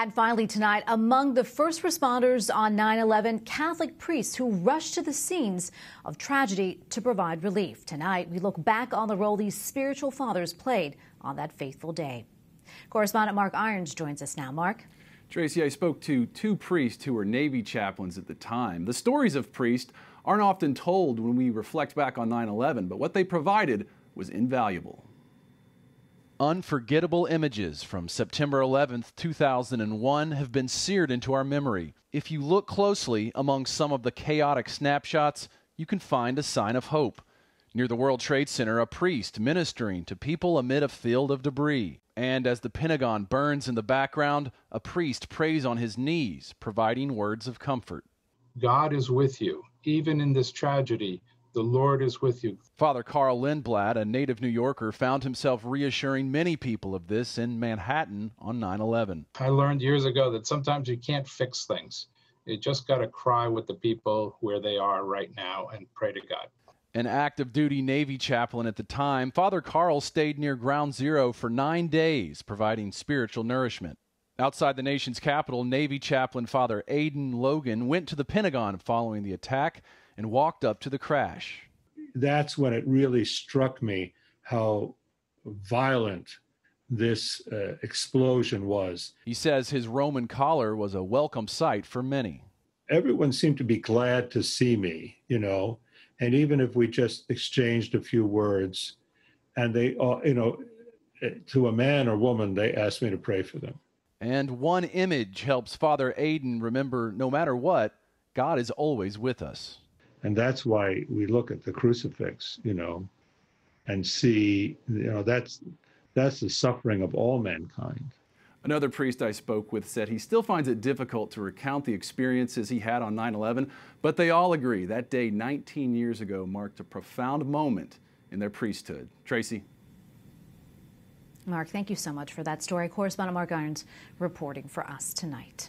And finally, tonight, among the first responders on 9 11, Catholic priests who rushed to the scenes of tragedy to provide relief. Tonight, we look back on the role these spiritual fathers played on that faithful day. Correspondent Mark Irons joins us now. Mark. Tracy, I spoke to two priests who were Navy chaplains at the time. The stories of priests aren't often told when we reflect back on 9 11, but what they provided was invaluable. Unforgettable images from September 11, 2001 have been seared into our memory. If you look closely among some of the chaotic snapshots, you can find a sign of hope. Near the World Trade Center, a priest ministering to people amid a field of debris. And as the Pentagon burns in the background, a priest prays on his knees, providing words of comfort. God is with you, even in this tragedy. The Lord is with you. Father Carl Lindblad, a native New Yorker, found himself reassuring many people of this in Manhattan on 9 11. I learned years ago that sometimes you can't fix things. You just got to cry with the people where they are right now and pray to God. An active duty Navy chaplain at the time, Father Carl stayed near Ground Zero for nine days, providing spiritual nourishment. Outside the nation's capital, Navy chaplain Father Aidan Logan went to the Pentagon following the attack and walked up to the crash. That's when it really struck me how violent this uh, explosion was. He says his Roman collar was a welcome sight for many. Everyone seemed to be glad to see me, you know, and even if we just exchanged a few words, and they, uh, you know, to a man or woman, they asked me to pray for them. And one image helps Father Aidan remember no matter what, God is always with us. And that's why we look at the crucifix, you know, and see, you know, that's that's the suffering of all mankind. Another priest I spoke with said he still finds it difficult to recount the experiences he had on 9 11, but they all agree that day 19 years ago marked a profound moment in their priesthood. Tracy? Mark, thank you so much for that story. Correspondent Mark Irons reporting for us tonight.